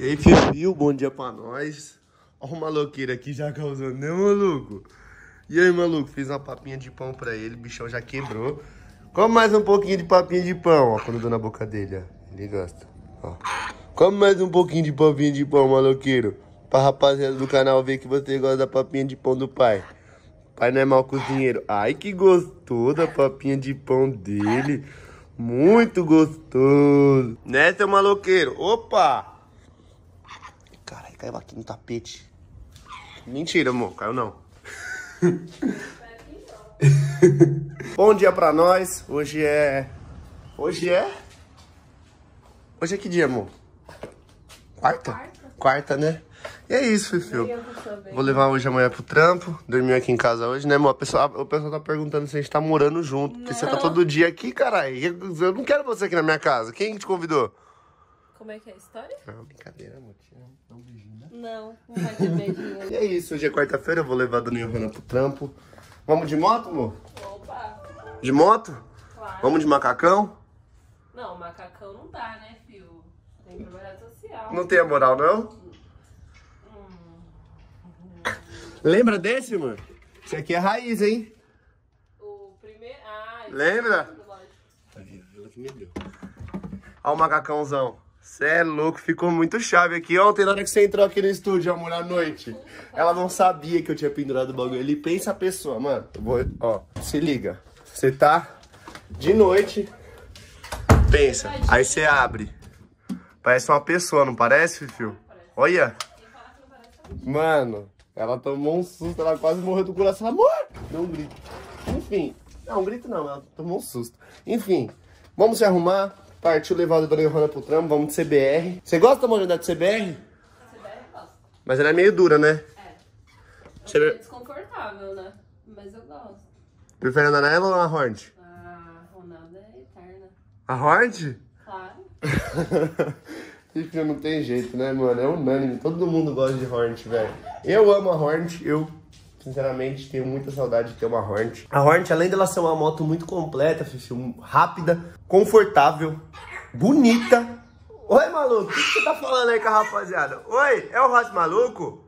E aí, Fifio, bom dia pra nós. Olha o maloqueiro aqui já causando, né, maluco? E aí, maluco, fiz uma papinha de pão pra ele, o bichão já quebrou. Come mais um pouquinho de papinha de pão, ó, quando eu dou na boca dele, ó. Ele gosta, ó. Come mais um pouquinho de papinha de pão, maloqueiro. Pra rapaziada do canal ver que você gosta da papinha de pão do pai. Pai não é mal cozinheiro. Ai, que gostoso da papinha de pão dele. Muito gostoso. Né, seu maloqueiro? Opa! Caiu aqui no tapete. Mentira, amor. Caiu não. Bom dia pra nós. Hoje é... Hoje é... Hoje é que dia, amor? Quarta? Quarta, Quarta né? E é isso, Fifio. Vou levar hoje amanhã pro trampo. Dormir aqui em casa hoje, né, amor? O pessoal, o pessoal tá perguntando se a gente tá morando junto. Não. Porque você tá todo dia aqui, caralho. Eu não quero você aqui na minha casa. Quem te convidou? Como é que é a história? Não, brincadeira, amor. Não, um beijinho, né? Não, não vai ter beijinho. e é isso. Hoje é quarta-feira. Eu vou levar a Dona Johanna pro trampo. Vamos de moto, amor? Opa! De moto? Claro. Vamos de macacão? Não, macacão não dá, né, filho? Tem trabalhar social. Não tem a moral, não? Lembra desse, mano? Esse aqui é raiz, hein? O primeiro. Ah, Lembra? Ela que me deu. Olha o macacãozão. Você é louco, ficou muito chave aqui. Ontem, na hora que você entrou aqui no estúdio, amor, à noite, ela não sabia que eu tinha pendurado o bagulho. Ele pensa a pessoa, mano. Vou, ó, se liga. Você tá de noite, pensa. Aí você abre. Parece uma pessoa, não parece, Fio? Olha. Mano, ela tomou um susto, ela quase morreu do coração. Amor! Deu um grito. Enfim. Não, um grito não, ela tomou um susto. Enfim, vamos se arrumar. Partiu levar a Dona Johanna pro trampo, vamos de CBR. Você gosta, amor, de andar de CBR? CBR gosto. Mas ela é meio dura, né? É. CBR... É desconfortável, né? Mas eu gosto. Prefere andar na ela ou na Hornet? A Ronaldo é eterna. A Hornet? Claro. Enfim, não tem jeito, né, mano? É unânime. Todo mundo gosta de Hornet, velho. Eu amo a Hornet. Eu, sinceramente, tenho muita saudade de ter uma Hornet. A Hornet, além dela ser uma moto muito completa, Fifi, rápida, confortável, bonita. Oi, maluco. O que você tá falando aí com a rapaziada? Oi, é o Ross Maluco?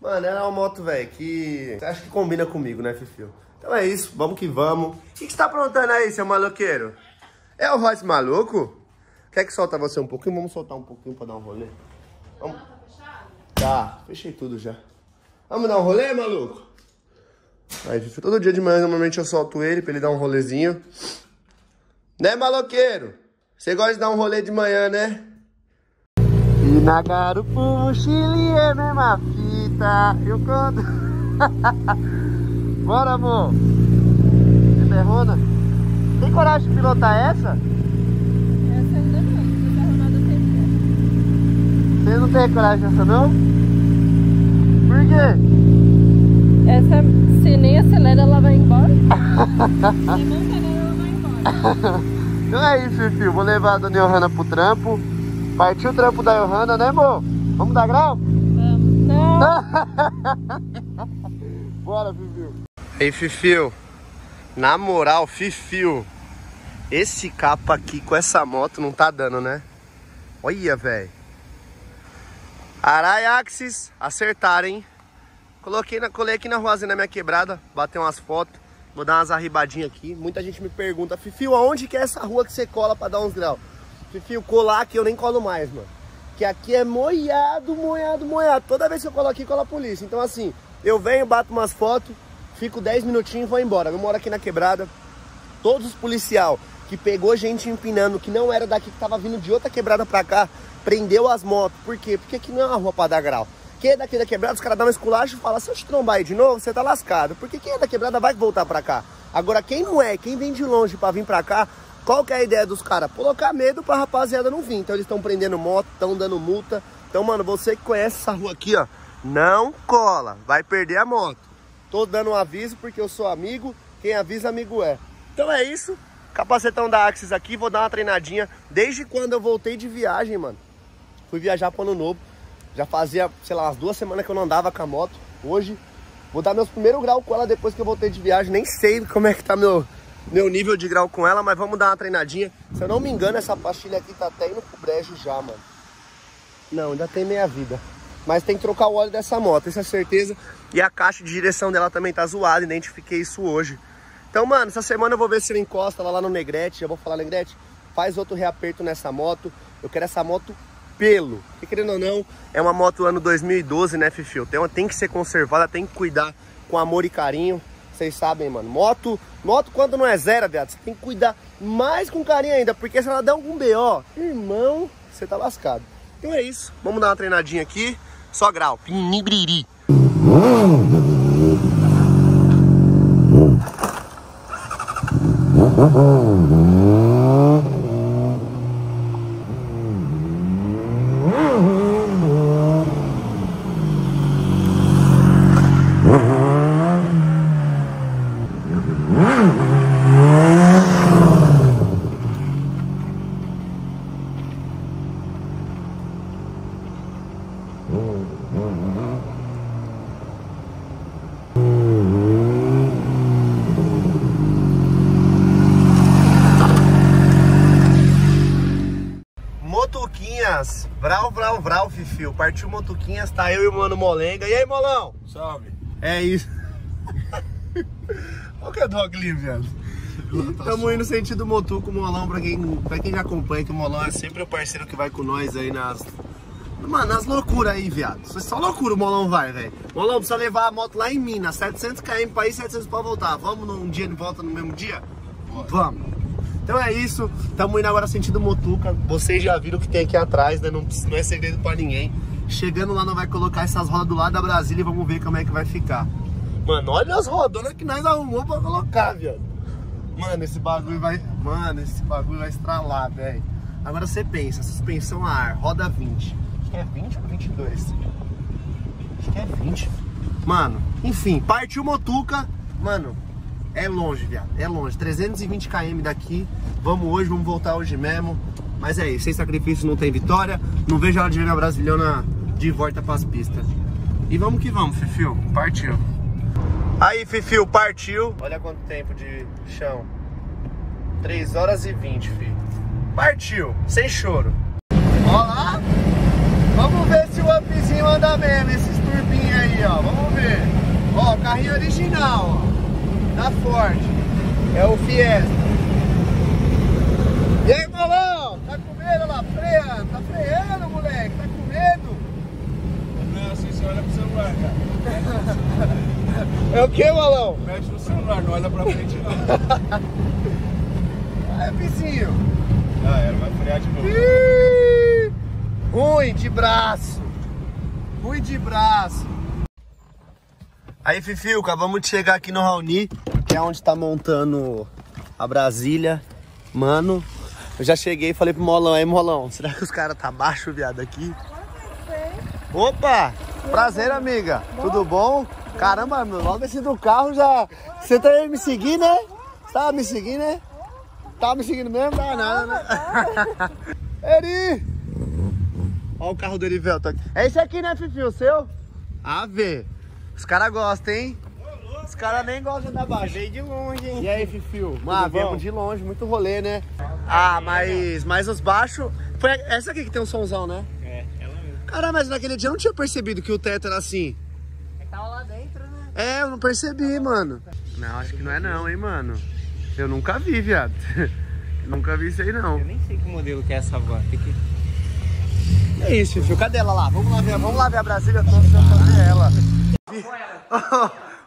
Mano, ela é uma moto, velho, que acha que combina comigo, né, Fifi? Então é isso, vamos que vamos. O que você tá aprontando aí, seu maloqueiro? É o Ross Maluco? Quer que solta você um pouquinho? Vamos soltar um pouquinho pra dar um rolê? Vamos. Tá, fechei tudo já. Vamos dar um rolê, maluco? Aí, todo dia de manhã, normalmente eu solto ele pra ele dar um rolezinho. Né, maloqueiro? Você gosta de dar um rolê de manhã, né? E na garupa, Chile é mesma fita. Eu canto. Bora, amor. Beberrona. Tem coragem de pilotar essa? Você não tem coragem dessa não? Por quê? Essa, se nem acelera, ela vai embora. se não acelera, ela vai embora. Então é isso, filho. Vou levar a dona Johanna pro trampo. Partiu o trampo da Johanna, né, amor? Vamos dar grau? Vamos. Não. Bora, Fifio. Ei, Fifio. Na moral, Fifio. Esse capa aqui com essa moto não tá dando, né? Olha, velho. Araiaxis, acertaram, hein? Coloquei na, colei aqui na ruazinha na minha quebrada, bateu umas fotos. Vou dar umas arribadinhas aqui. Muita gente me pergunta, Fifio, aonde que é essa rua que você cola pra dar uns graus? Fifio, colar aqui eu nem colo mais, mano. Que aqui é moiado, moiado, moiado. Toda vez que eu colo aqui, cola a polícia. Então assim, eu venho, bato umas fotos, fico 10 minutinhos e vou embora. Eu moro aqui na quebrada. Todos os policial que pegou gente empinando, que não era daqui, que tava vindo de outra quebrada pra cá, prendeu as motos. Por quê? Porque aqui não é uma rua pra dar grau. Quem é daqui da quebrada, os caras dão uma esculacha e falam, se eu te trombar aí de novo, você tá lascado. Porque quem é da quebrada vai voltar pra cá. Agora, quem não é, quem vem de longe pra vir pra cá, qual que é a ideia dos caras? Colocar medo pra rapaziada não vir. Então eles estão prendendo moto, estão dando multa. Então, mano, você que conhece essa rua aqui, ó, não cola, vai perder a moto. Tô dando um aviso porque eu sou amigo, quem avisa amigo é. Então é isso, capacetão da Axis aqui, vou dar uma treinadinha. Desde quando eu voltei de viagem, mano, Fui viajar para Ano Novo. Já fazia, sei lá, umas duas semanas que eu não andava com a moto. Hoje vou dar meus primeiros graus com ela depois que eu voltei de viagem. Nem sei como é que tá meu, meu nível de grau com ela, mas vamos dar uma treinadinha. Se eu não me engano, essa pastilha aqui tá até indo pro brejo já, mano. Não, ainda tem meia vida. Mas tem que trocar o óleo dessa moto, isso é certeza. E a caixa de direção dela também tá zoada, identifiquei isso hoje. Então, mano, essa semana eu vou ver se ele encosta lá, lá no Negrete. Já vou falar, Negrete, faz outro reaperto nessa moto. Eu quero essa moto pelo. Porque querendo ou não, é uma moto ano 2012, né, Fifio? Tem, tem que ser conservada, tem que cuidar com amor e carinho. Vocês sabem, mano. Moto, moto quando não é zero, viado, você tem que cuidar mais com carinho ainda. Porque se ela der algum BO, irmão, você tá lascado. Então é isso. Vamos dar uma treinadinha aqui. Só grau. Pinibriri. Motuquinhas, vral, vral, vral, Fifio. Partiu Motuquinhas, tá eu e o Mano Molenga. E aí, Molão? Salve. É isso. Qual que é o Doglinho, velho? Estamos indo sentido Motu com o Molão, pra quem, pra quem já acompanha, que o Molão é sempre o parceiro que vai com nós aí nas... Mano, nas loucuras aí, viado. Isso é só loucura o Molão vai, velho. Molão, precisa levar a moto lá em Minas, 700 km pra ir, 700 pra voltar. Vamos num dia de volta no mesmo dia? Vamos. Então é isso, estamos indo agora sentido Motuca. Vocês já viram o que tem aqui atrás, né? Não, não é segredo pra ninguém. Chegando lá, não vai colocar essas rodas do lado da Brasília e vamos ver como é que vai ficar. Mano, olha as rodonas que nós arrumamos pra colocar, viado. Mano, esse bagulho vai. Mano, esse bagulho vai estralar, velho. Agora você pensa, suspensão a ar, roda 20. Acho que é 20 ou 22? Acho que é 20. Mano, enfim, partiu Motuca. Mano, é longe, viado. É longe. 320 km daqui. Vamos hoje, vamos voltar hoje mesmo. Mas é isso, sem sacrifício não tem vitória. Não vejo a hora de ver a Brasilhona de volta pras pistas. E vamos que vamos, Fifio. Partiu. Aí, Fifio, partiu. Olha quanto tempo de chão. 3 horas e 20, filho. Partiu, sem choro. Ó lá. Vamos ver se o upzinho anda mesmo, esses turbinhos aí, ó. Vamos ver. Ó, carrinho original, ó da Ford. É o Fiesta. E aí, Molão? Tá com medo lá? Freando? Tá freando, moleque? Tá com medo? Não, assim você olha pro celular, cara. É o que, Molão? Mete no celular, não olha pra frente não. É, vizinho. Ah, ela vai frear de novo. Ih, ruim de braço. Ruim de braço. Aí, Fifio, acabamos de chegar aqui no Raoni, que é onde tá montando a Brasília. Mano, eu já cheguei e falei pro Molão, aí Molão, será que os caras tá baixo, viado, aqui? Opa! Prazer, amiga. Tudo bom? Caramba, meu, logo desci do carro já... Você tá aí me seguindo, né? Você tava me seguindo, né? Tava me seguindo mesmo? Não, nada, né? Eri! Olha o carro do Erivelto aqui. É esse aqui, né, Fifi? O seu? A ver. Os caras gostam, hein? Os caras nem gostam da baixa. Veio de longe, hein? E aí, Fifio? Bom? viemos de longe, muito rolê, né? Ah, mas, mas os baixos... Foi essa aqui que tem um somzão, né? É, ela mesmo. Cara, mas naquele dia eu não tinha percebido que o teto era assim. Tava lá dentro, né? É, eu não percebi, mano. Não, acho que não é não, hein, mano. Eu nunca vi, viado. nunca vi isso aí, não. Eu nem sei que modelo que é essa van. Tem que... É isso, Fifio. Cadê ela lá? Vamos lá ver, vamos lá ver a Brasília toda pra fazer ela.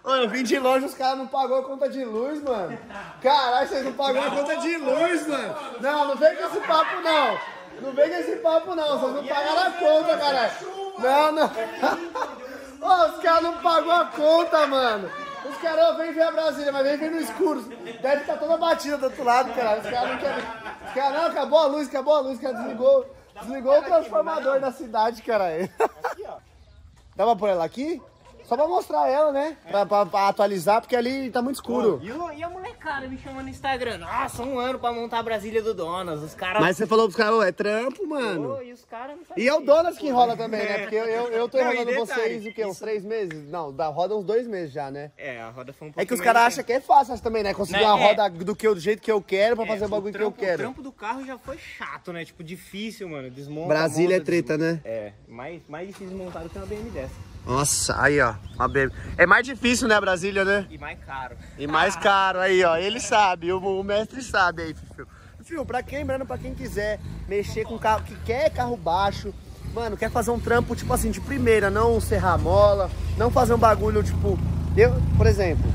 Ô, eu vim de longe, os caras não pagou a conta de luz, mano. Caralho, vocês não pagou a conta de luz, mano. Não, não vem com esse papo, não. Não vem com esse papo, não. Vocês não pagaram a conta, caralho. Não, não. Ô, os caras não pagou a conta, mano. Os caras vêm ver a Brasília, mas vem ver no escuro. Deve estar toda batida do outro lado, caralho. Os caras não querem. Os caras, não, acabou a luz, acabou a luz. Os caras desligou, desligou o transformador da cidade, caralho. Dá pra pôr ela aqui? Só pra mostrar ela, né? Pra, pra- pra atualizar, porque ali tá muito escuro. E, o- e a molecada me chamando no Instagram. Nossa, um ano pra montar a Brasília do Donas. Os caras. Mas você falou pros caras, ô, é trampo, mano. Pô, e os caras não E é o Donas que enrola também, né? Porque eu, eu, eu tô Não, enrolando detalhe, vocês, o quê? Uns três meses? Não, da roda uns dois meses já, né? É, a roda foi um É que os caras mais acham que é fácil também, né? Conseguir Não, uma é. roda do, que, eu- do jeito que eu quero pra É, fazer o bagulho que eu trampo- O quero. trampo do carro já foi chato, né? Tipo, difícil, mano. Desmonta. Brasília é treta, né? É. Mais, mais difícil de montar do que uma BMW dessa. Nossa, aí ó, uma BM. É mais difícil, né, Brasília, né? E mais caro. E mais caro aí, ó. Ele sabe, o, o mestre sabe aí, Fio. Fio, pra quem, lembrando, pra quem quiser mexer com carro, que quer carro baixo, mano, quer fazer um trampo, tipo assim, de primeira, não serrar mola, não fazer um bagulho, tipo, eu, por exemplo,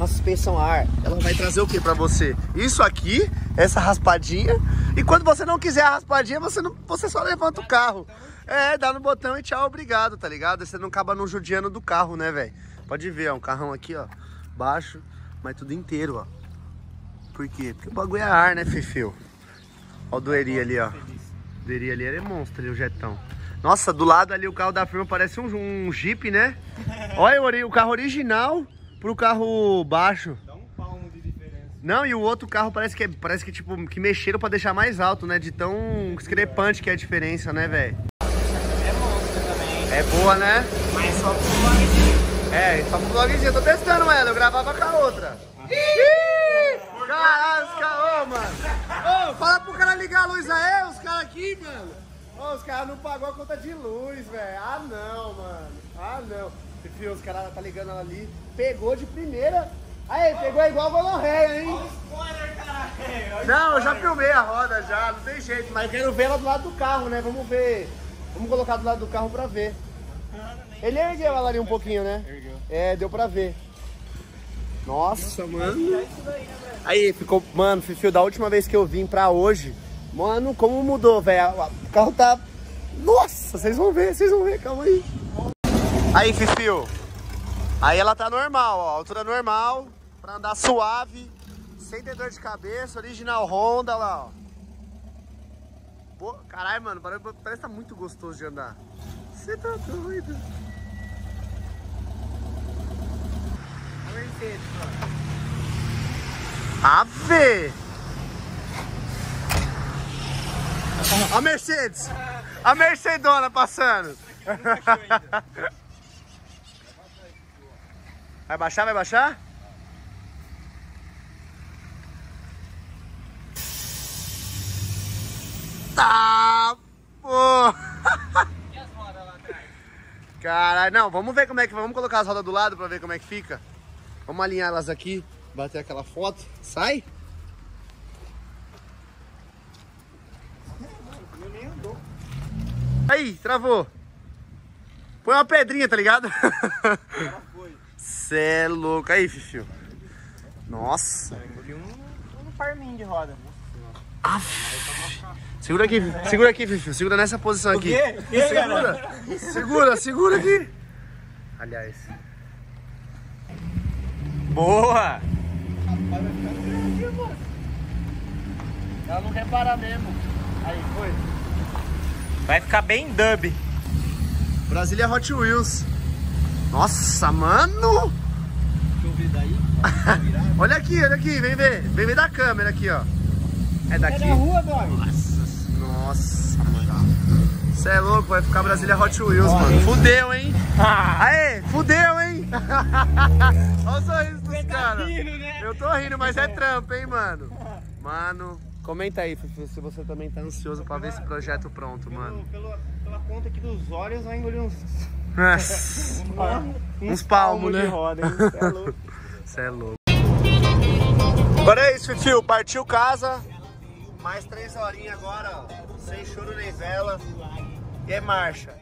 uma suspensão a ar, ela vai trazer o que pra você? Isso aqui, essa raspadinha, e quando você não quiser a raspadinha, você, não, você só levanta o carro. É, dá no botão e tchau, obrigado, tá ligado? Você não acaba não judiando do carro, né, velho? Pode ver, ó, um carrão aqui, ó, baixo, mas tudo inteiro, ó. Por quê? Porque o bagulho é ar, né, Fifio? Ó o Dueri ali, ó. O Dueri ali, é monstro ali, o jetão. Nossa, do lado ali o carro da firma parece um, um Jeep, né? Olha o carro original pro carro baixo. Dá um palmo de diferença. Não, e o outro carro parece que, é- parece que tipo, que mexeram pra deixar mais alto, né? De tão discrepante que é a diferença, né, velho? É monstro também. É boa, né? Mas só pro vlogzinho. É, só pro vlogzinho. Eu tô testando ela, eu gravava com a outra. Ih! Caras, ô, mano. Ô, fala pro cara ligar a luz aí, os caras aqui, mano. Ô, os caras não pagou a conta de luz, velho. Ah, não, mano. Ah, não. Fio, os caras tá ligando ela ali. Pegou de primeira. Aí, pegou igual gonorreia, hein? Spoiler, caralho. Não, eu já filmei a roda já, não tem jeito. Mas eu quero ver ela do lado do carro, né? Vamos ver. Vamos colocar do lado do carro pra ver. Ele ergueu ela ali um pouquinho, né? Ergueu. É, deu pra ver. Nossa, mano. Aí, ficou. Mano, Fifio, da última vez que eu vim pra hoje, mano, como mudou, velho. O carro tá. Nossa, vocês vão ver, vocês vão ver, calma aí. Aí, Fifio. Aí ela tá normal, ó. Altura normal, pra andar suave, sem ter dor de cabeça, original Honda lá, ó. Caralho, mano, parece, que tá muito gostoso de andar. Você tá doido? A Mercedes, mano. Ave! A Mercedes! A Mercedona passando! Vai baixar, vai baixar? Tá, pô! E as rodas lá atrás? Caralho, não, vamos ver como é que vamos colocar as rodas do lado pra ver como é que fica. Vamos alinhar elas aqui, bater aquela foto. Sai? Aí, travou. Põe uma pedrinha, tá ligado? Cê é louco. Aí, Fifio. Nossa. Engoli um, um farminho de roda. Segura aqui, segura aqui, Fifio. Segura nessa posição aqui. quê? O quê, segura, segura, segura aqui. Aliás. Boa! Ela não repara mesmo. Aí, foi. Vai ficar bem dub. Brasília Hot Wheels. Nossa, mano! Deixa eu ver daí. Olha aqui, olha aqui, vem ver. Vem ver da câmera aqui, ó. É daqui? rua, dog. Nossa, nossa, mano. Você é louco, vai ficar Brasília Hot Wheels, mano. Fudeu, hein? Aê, fudeu, hein? Olha o sorriso dos caras. né? Eu tô rindo, mas é trampo, hein, mano? Mano, comenta aí, se você também tá ansioso pra ver esse projeto pronto, mano. Pelo, pela, pela conta aqui dos olhos, vai engolir uns, Nossa, uns, Uns palmos, né? de roda, hein? Cê é louco. Você é louco. Agora é isso, Fifi. Partiu casa. Mais três horinhas agora, ó. Sem choro nem vela. E é marcha.